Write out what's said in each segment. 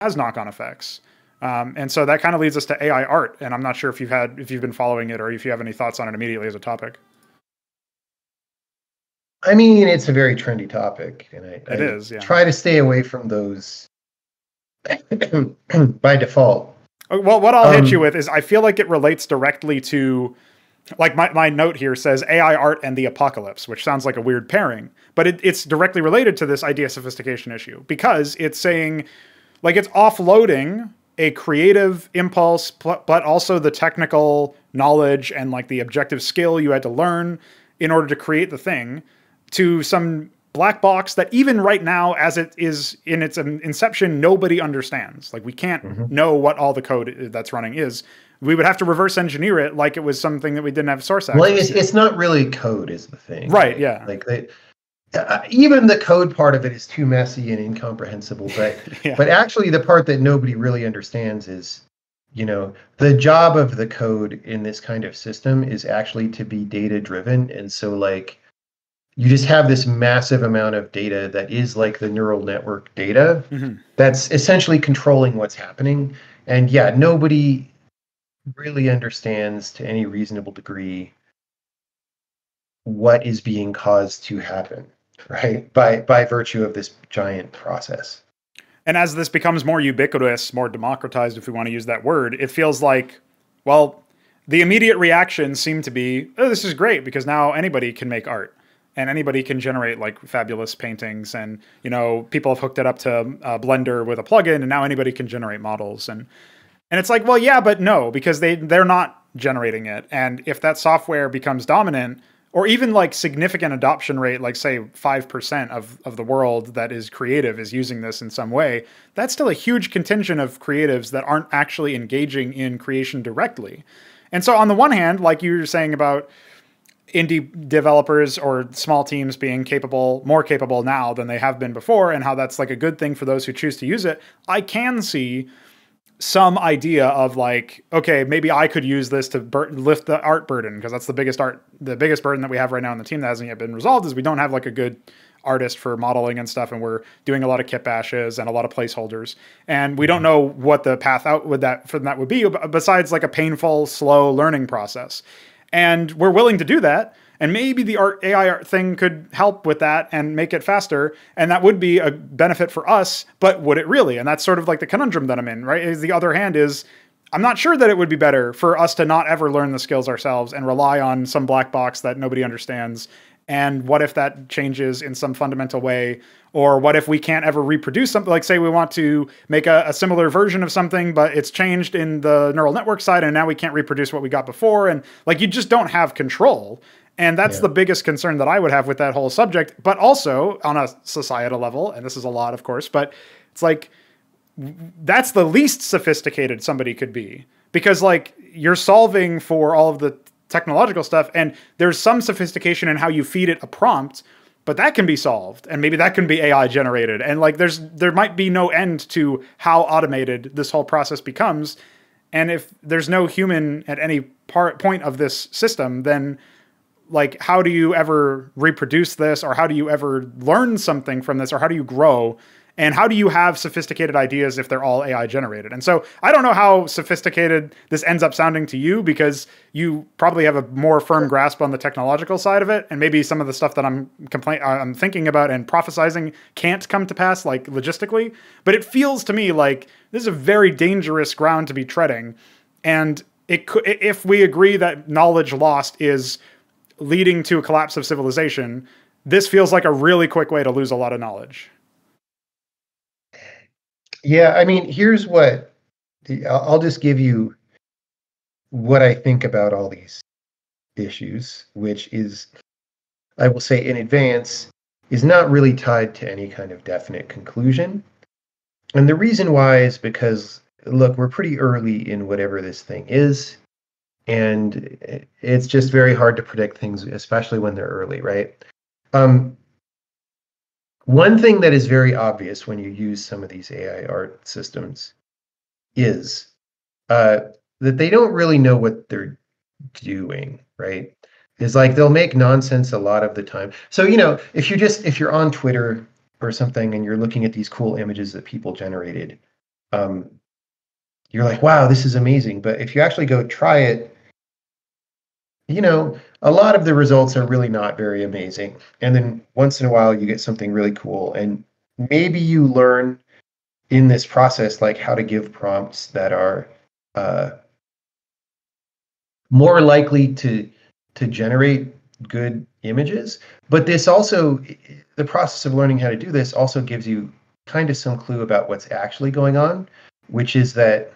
has knock-on effects. Um, and so that kind of leads us to AI art. And I'm not sure if you've had if you've been following it or if you have any thoughts on it immediately as a topic. I mean, it's a very trendy topic, and I, It I is, yeah. try to stay away from those by default. Uh, Well, what I'll Um, hit you with is I feel like it relates directly to, like my, my note here says AI art and the apocalypse, which sounds like a weird pairing, but it, it's directly related to this idea sophistication issue because it's saying, like, it's offloading a creative impulse, but also the technical knowledge and like the objective skill you had to learn in order to create the thing to some black box that even right now as it is in its inception nobody understands like we can't mm-hmm. know what all the code that's running is we would have to reverse engineer it like it was something that we didn't have source access Well, it's, it's not really code, is the thing. Right, yeah. Like they, uh, even the code part of it is too messy and incomprehensible. But Yeah. but actually, the part that nobody really understands is, you know, the job of the code in this kind of system is actually to be data driven, and so like. You just have this massive amount of data that is like the neural network data Mhm. that's essentially controlling what's happening. And yeah, nobody really understands to any reasonable degree what is being caused to happen, right? By by virtue of this giant process. And as this becomes more ubiquitous, more democratized, if we want to use that word, it feels like, well, the immediate reactions seem to be, oh, this is great because now anybody can make art and anybody can generate like fabulous paintings. And, you know, people have hooked it up to uh, Blender with a plugin and now anybody can generate models. And, and it's like, well, yeah, but no, because they, they're not generating it. And if that software becomes dominant, or even like significant adoption rate, like say 5% of, of the world that is creative is using this in some way, that's still a huge contingent of creatives that aren't actually engaging in creation directly. And so, on the one hand, like you were saying about indie developers or small teams being capable, more capable now than they have been before, and how that's like a good thing for those who choose to use it, I can see some idea of like, okay, maybe I could use this to bur- lift the art burden because that's the biggest art, the biggest burden that we have right now in the team that hasn't yet been resolved is we don't have like a good artist for modeling and stuff, and we're doing a lot of kit bashes and a lot of placeholders, and we don't mm-hmm. know what the path out would that from that would be besides like a painful, slow learning process, and we're willing to do that. And maybe the art AI art thing could help with that and make it faster, and that would be a benefit for us. But would it really? And that's sort of like the conundrum that I'm in. Right? Is the other hand is I'm not sure that it would be better for us to not ever learn the skills ourselves and rely on some black box that nobody understands. And what if that changes in some fundamental way? Or what if we can't ever reproduce something? Like, say, we want to make a, a similar version of something, but it's changed in the neural network side, and now we can't reproduce what we got before. And like, you just don't have control. And that's Yeah. the biggest concern that I would have with that whole subject. But also on a societal level, and this is a lot, of course, but it's like, that's the least sophisticated somebody could be because like you're solving for all of the technological stuff and there's some sophistication in how you feed it a prompt but that can be solved and maybe that can be ai generated and like there's there might be no end to how automated this whole process becomes and if there's no human at any part point of this system then like how do you ever reproduce this or how do you ever learn something from this or how do you grow? And how do you have sophisticated ideas if they're all ai generated? And so i don't know how sophisticated this ends up sounding to you because you probably have a more firm grasp on the technological side of it and maybe some of the stuff that i'm complain uh, i'm thinking about and prophesizing can't come to pass like logistically. But it feels to me like this is a very dangerous ground to be treading. And it could if we agree that knowledge lost is leading to a collapse of civilization, this feels like a really quick way to lose a lot of knowledge. Yeah, I mean, here's what I'll just give you what I think about all these issues, which is, I will say in advance, is not really tied to any kind of definite conclusion. And the reason why is because, look, we're pretty early in whatever this thing is. And it's just very hard to predict things, especially when they're early, right? Um, one thing that is very obvious when you use some of these AI art systems is uh, that they don't really know what they're doing, right? Is like they'll make nonsense a lot of the time. So, you know, if you're just if you're on Twitter or something and you're looking at these cool images that people generated, um, you're like, wow, this is amazing. But if you actually go try it, you know, a lot of the results are really not very amazing. And then once in a while, you get something really cool. And maybe you learn in this process, like how to give prompts that are uh, more likely to to generate good images. But this also, the process of learning how to do this also gives you kind of some clue about what's actually going on, which is that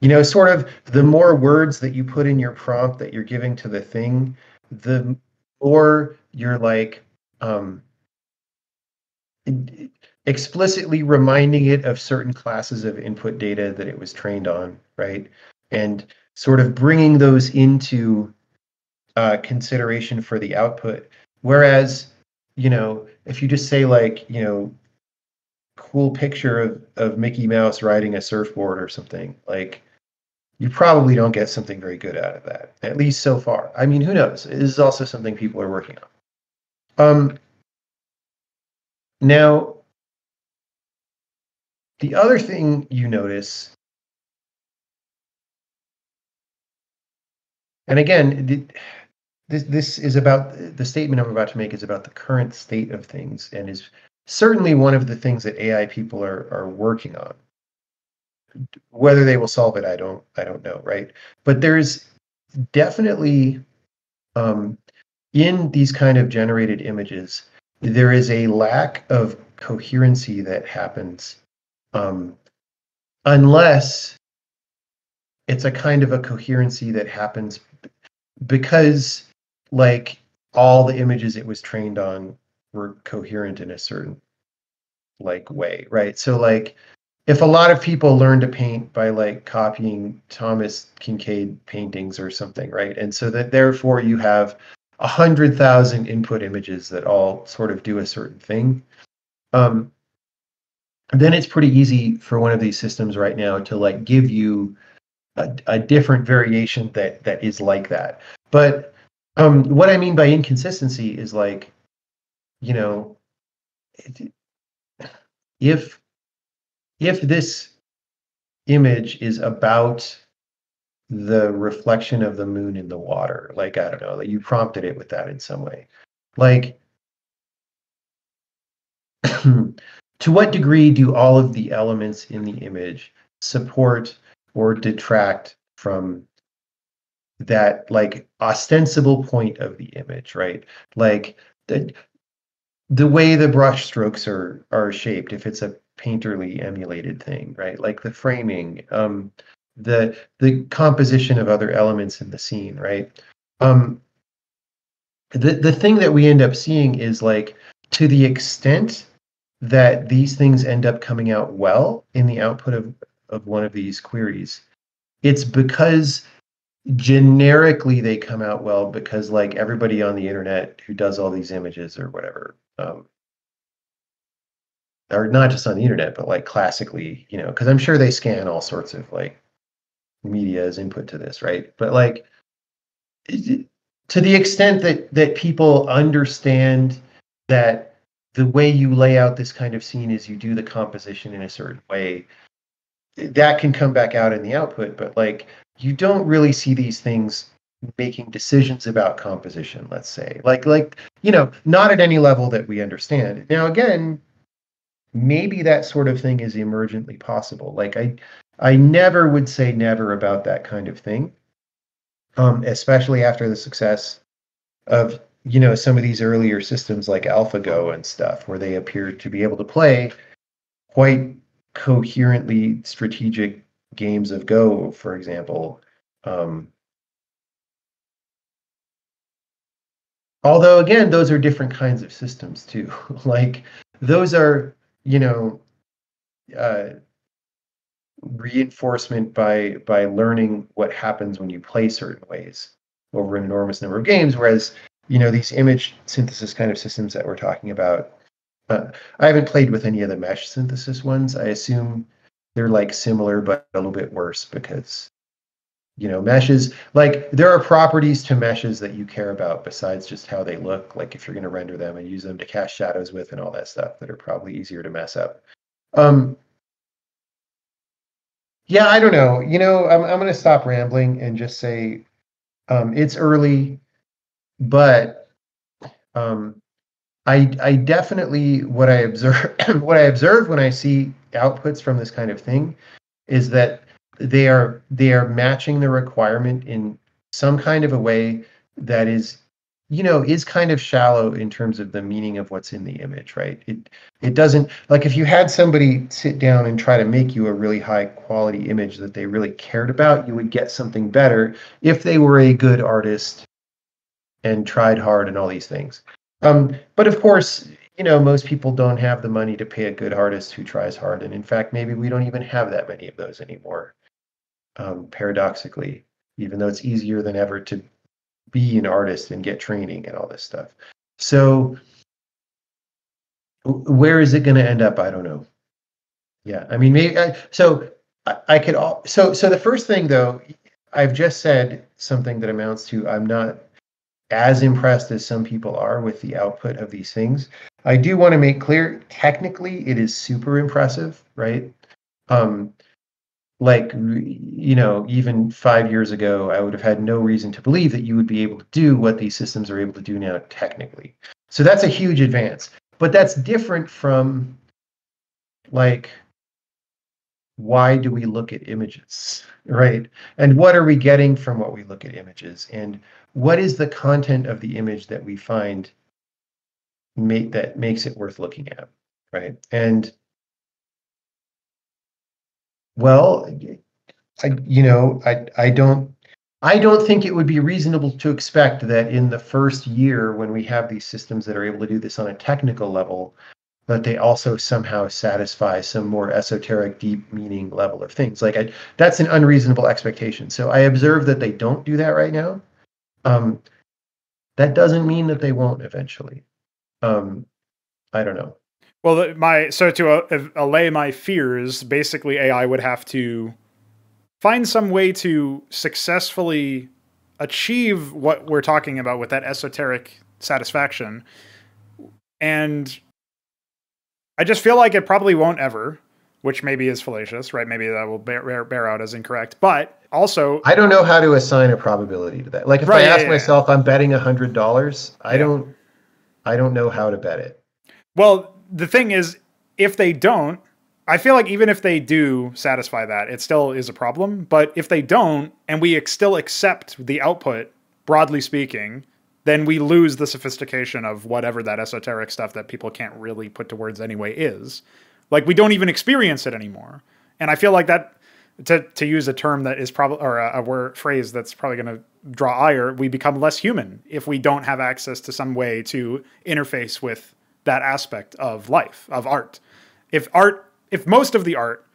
you know, sort of the more words that you put in your prompt that you're giving to the thing, the more you're like um, explicitly reminding it of certain classes of input data that it was trained on, right? And sort of bringing those into uh, consideration for the output. Whereas, you know, if you just say like, you know, cool picture of, of Mickey Mouse riding a surfboard or something, like you probably don't get something very good out of that, at least so far. I mean, who knows? This is also something people are working on. Um, now, the other thing you notice, and again, this this is about the statement I'm about to make is about the current state of things, and is certainly one of the things that AI people are are working on whether they will solve it i don't i don't know right? But there's definitely um, in these kind of generated images there is a lack of coherency that happens um, unless it's a kind of a coherency that happens because like all the images it was trained on were coherent in a certain like way right? So like if a lot of people learn to paint by like copying Thomas Kinkade paintings or something, right? And so that therefore you have a hundred thousand input images that all sort of do a certain thing. Um, then it's pretty easy for one of these systems right now to like give you a, a different variation that that is like that. But um, what I mean by inconsistency is like, you know, if if this image is about the reflection of the moon in the water, like I don't know, that you prompted it with that in some way, like to what degree do all of the elements in the image support or detract from that like ostensible point of the image right? Like the the way the brush strokes are are shaped if it's a painterly emulated thing, right? Like the framing, um, the the composition of other elements in the scene, right? Um, the the thing that we end up seeing is like to the extent that these things end up coming out well in the output of of one of these queries, it's because generically they come out well because like everybody on the internet who does all these images or whatever um, or not just on the internet, but like classically, you know, because I'm sure they scan all sorts of like media as input to this, right? But like to the extent that that people understand that the way you lay out this kind of scene is you do the composition in a certain way, that can come back out in the output. But like you don't really see these things making decisions about composition let's say like like you know not at any level that we understand now again maybe that sort of thing is emergently possible. Like I, I never would say never about that kind of thing, um, especially after the success of you know some of these earlier systems like AlphaGo and stuff, where they appear to be able to play quite coherently strategic games of Go, for example. Um, although again, those are different kinds of systems too. like those are you know, uh, reinforcement by by learning what happens when you play certain ways over an enormous number of games. Whereas, you know, these image synthesis kind of systems that we're talking about, uh, I haven't played with any of the mesh synthesis ones. I assume they're like similar but a little bit worse because you know meshes. Like there are properties to meshes that you care about besides just how they look. Like if you're going to render them and use them to cast shadows with and all that stuff that are probably easier to mess up. Um, Yeah, I don't know. You know, I'm I'm going to stop rambling and just say um, it's early, but um, I I definitely what I observe what I observe when I see outputs from this kind of thing is that they are they are matching the requirement in some kind of a way that is you know is kind of shallow in terms of the meaning of what's in the image right? It it doesn't like if you had somebody sit down and try to make you a really high quality image that they really cared about you would get something better if they were a good artist and tried hard and all these things. Um, but of course you know most people don't have the money to pay a good artist who tries hard and in fact maybe we don't even have that many of those anymore um, paradoxically even though it's easier than ever to be an artist and get training and all this stuff. So where is it going to end up? I don't know. Yeah, I mean, maybe. I, so I, I could. All, so so the first thing though, I've just said something that amounts to I'm not as impressed as some people are with the output of these things. I do want to make clear, technically, it is super impressive, right? Um, like you know even five years ago i would have had no reason to believe that you would be able to do what these systems are able to do now technically. So that's a huge advance. But that's different from like why do we look at images right? And what are we getting from what we look at images? And what is the content of the image that we find make that makes it worth looking at right? And well, I, you know, I, I don't, I don't think it would be reasonable to expect that in the first year, when we have these systems that are able to do this on a technical level, that they also somehow satisfy some more esoteric, deep meaning level of things. Like I, that's an unreasonable expectation. So I observe that they don't do that right now. Um, that doesn't mean that they won't eventually. Um, I don't know. Well, my so to uh, allay my fears, basically AI would have to find some way to successfully achieve what we're talking about with that esoteric satisfaction. And I just feel like it probably won't ever, which maybe is fallacious, right? Maybe that will bear, bear, out as incorrect. But also, I don't know how to assign a probability to that. Like if right, I ask yeah, myself, yeah. I'm betting a hundred dollars, I yeah. don't, I don't know how to bet it. Well, the thing is, if they don't, I feel like even if they do satisfy that, it still is a problem. But if they don't, and we still accept the output, broadly speaking, then we lose the sophistication of whatever that esoteric stuff that people can't really put to words anyway is. Like we don't even experience it anymore. And I feel like that to to use a term that is probably or a, a word phrase that's probably going to draw ire, we become less human if we don't have access to some way to interface with that aspect of life, of art. If art, if most of the art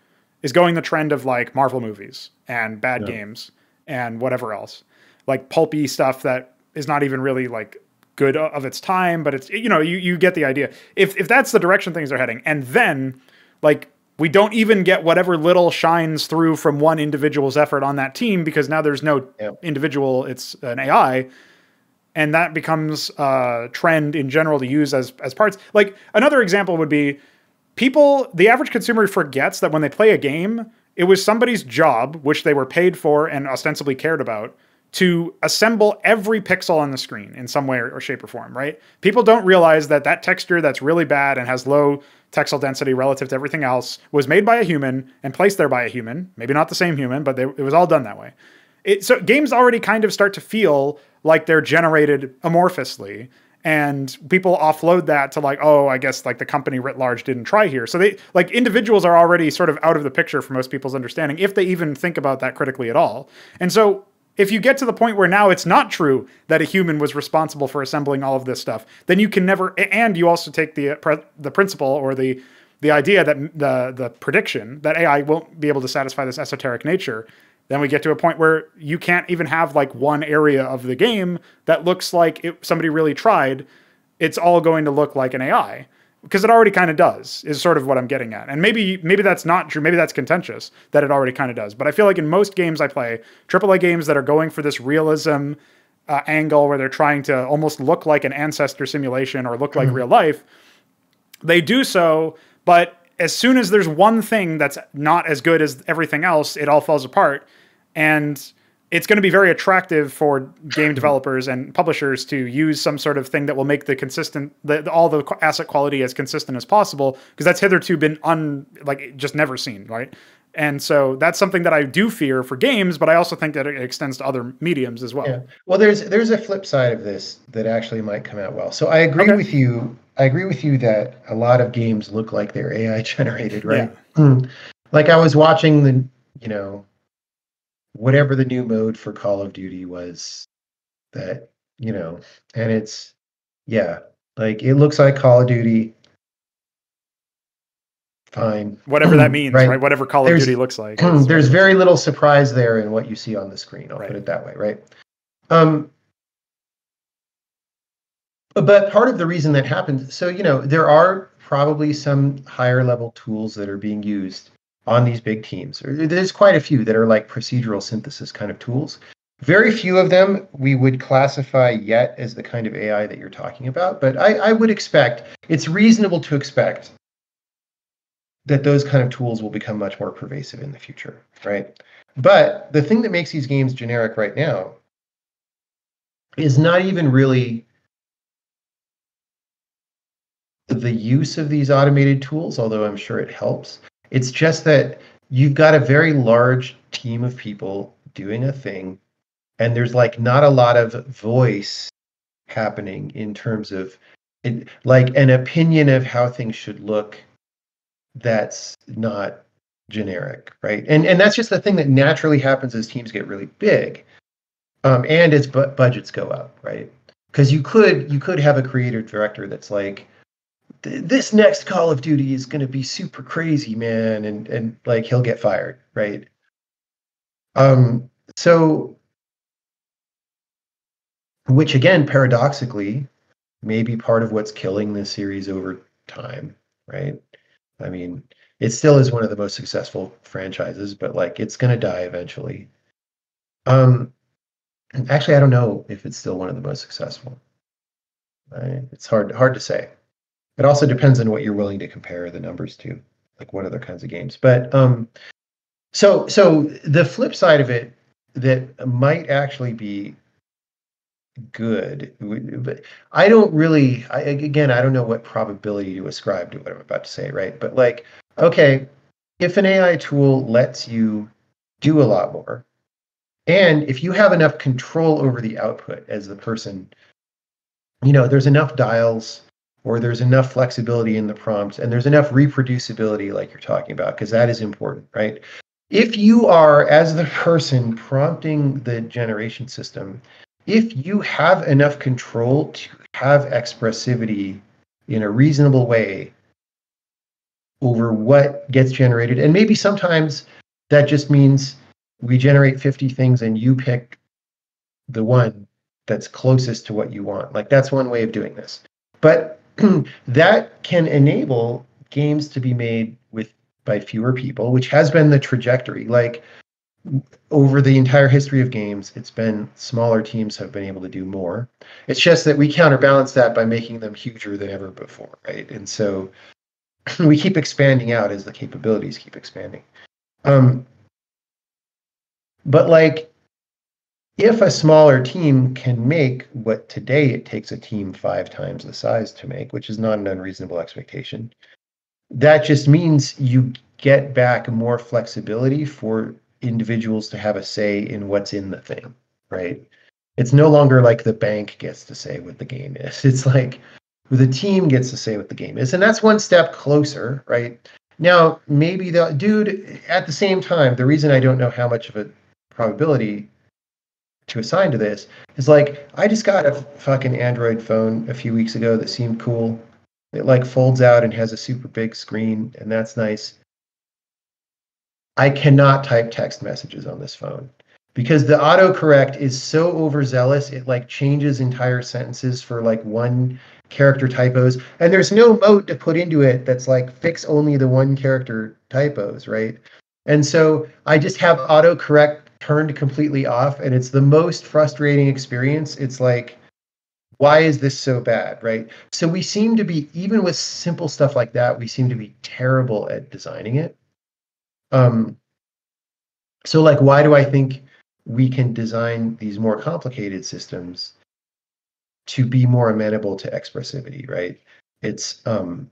is going the trend of like Marvel movies and bad yeah. games and whatever else, like pulpy stuff that is not even really like good of its time, but it's you know you you get the idea. If if that's the direction things are heading, and then like we don't even get whatever little shines through from one individual's effort on that team because now there's no yeah. individual; it's an AI and that becomes a trend in general to use as as parts. Like another example would be people the average consumer forgets that when they play a game, it was somebody's job, which they were paid for and ostensibly cared about, to assemble every pixel on the screen in some way or, shape or form, right? People don't realize that that texture that's really bad and has low texel density relative to everything else was made by a human and placed there by a human. Maybe not the same human, but they, it was all done that way. It, so games already kind of start to feel like they're generated amorphously and people offload that to like oh i guess like the company writ large didn't try here. So they like individuals are already sort of out of the picture for most people's understanding if they even think about that critically at all. And so if you get to the point where now it's not true that a human was responsible for assembling all of this stuff then you can never and you also take the uh, the principle or the the idea that the the prediction that ai won't be able to satisfy this esoteric nature then we get to a point where you can't even have like one area of the game that looks like it, somebody really tried. It's all going to look like an AI because it already kind of does is sort of what I'm getting at. And maybe maybe that's not true. Maybe that's contentious that it already kind of does. But I feel like in most games I play, AAA games that are going for this realism uh, angle where they're trying to almost look like an ancestor simulation or look like mm-hmm. real life, they do so, but as soon as there's one thing that's not as good as everything else, it all falls apart. And it's going to be very attractive for game developers and publishers to use some sort of thing that will make the consistent the, all the asset quality as consistent as possible because that's hitherto been un like just never seen right and so that's something that I do fear for games, but I also think that it extends to other mediums as well. Yeah. Well, there's there's a flip side of this that actually might come out well. So I agree okay. with you. I agree with you that a lot of games look like they're AI generated, right? Yeah. like I was watching the, you know, whatever the new mode for Call of Duty was that, you know, and it's yeah, like it looks like Call of Duty fine. Whatever that means, right? right? Whatever Call there's, of Duty looks like. There's very little surprise there in what you see on the screen. I'll right. put it that way, right? Um, but part of the reason that happens, so you know, there are probably some higher level tools that are being used on these big teams. There's quite a few that are like procedural synthesis kind of tools. Very few of them we would classify yet as the kind of AI that you're talking about, but I, I would expect it's reasonable to expect that those kind of tools will become much more pervasive in the future, right? But the thing that makes these games generic right now is not even really the use of these automated tools, although I'm sure it helps. It's just that you've got a very large team of people doing a thing, and there's like not a lot of voice happening in terms of it, like an opinion of how things should look that's not generic, right? And and that's just the thing that naturally happens as teams get really big, um, and as bu- budgets go up, right? Because you could you could have a creative director that's like, this next Call of Duty is going to be super crazy, man, and and like he'll get fired, right? Um, so, which again, paradoxically, may be part of what's killing this series over time, right? I mean, it still is one of the most successful franchises, but like it's going to die eventually. Um, actually, I don't know if it's still one of the most successful. Right? It's hard hard to say. It also depends on what you're willing to compare the numbers to, like what other kinds of games. But um, so so the flip side of it that might actually be good. But I don't really, I, again, I don't know what probability to ascribe to what I'm about to say, right? But like, okay, if an AI tool lets you do a lot more, and if you have enough control over the output as the person, you know, there's enough dials or there's enough flexibility in the prompts and there's enough reproducibility, like you're talking about, because that is important, right? If you are, as the person prompting the generation system, if you have enough control to have expressivity in a reasonable way over what gets generated, and maybe sometimes that just means we generate 50 things and you pick the one that's closest to what you want. Like that's one way of doing this. But that can enable games to be made with by fewer people, which has been the trajectory. Like over the entire history of games, it's been smaller teams have been able to do more. It's just that we counterbalance that by making them huger than ever before, right? And so we keep expanding out as the capabilities keep expanding. Um, but like, if a smaller team can make what today it takes a team five times the size to make, which is not an unreasonable expectation, that just means you get back more flexibility for individuals to have a say in what's in the thing, right? It's no longer like the bank gets to say what the game is. It's like the team gets to say what the game is. And that's one step closer, right? Now, maybe the dude at the same time, the reason I don't know how much of a probability to assign to this is like I just got a fucking Android phone a few weeks ago that seemed cool. It like folds out and has a super big screen, and that's nice. I cannot type text messages on this phone because the autocorrect is so overzealous it like changes entire sentences for like one character typos and there's no mode to put into it that's like fix only the one character typos right and so i just have autocorrect turned completely off and it's the most frustrating experience it's like why is this so bad, right? So we seem to be even with simple stuff like that, we seem to be terrible at designing it. Um, so like, why do I think we can design these more complicated systems to be more amenable to expressivity, right? It's um,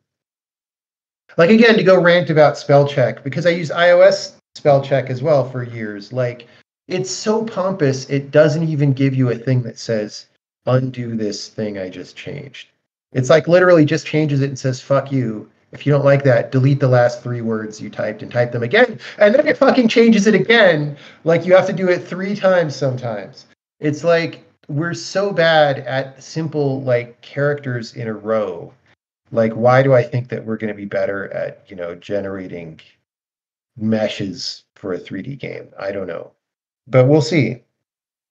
like again to go rant about spell check because I use iOS spell check as well for years. Like it's so pompous, it doesn't even give you a thing that says undo this thing I just changed. It's like literally just changes it and says fuck you. If you don't like that, delete the last three words you typed and type them again. And then it fucking changes it again. Like you have to do it three times sometimes. It's like we're so bad at simple like characters in a row. Like why do I think that we're going to be better at, you know, generating meshes for a 3D game? I don't know. But we'll see.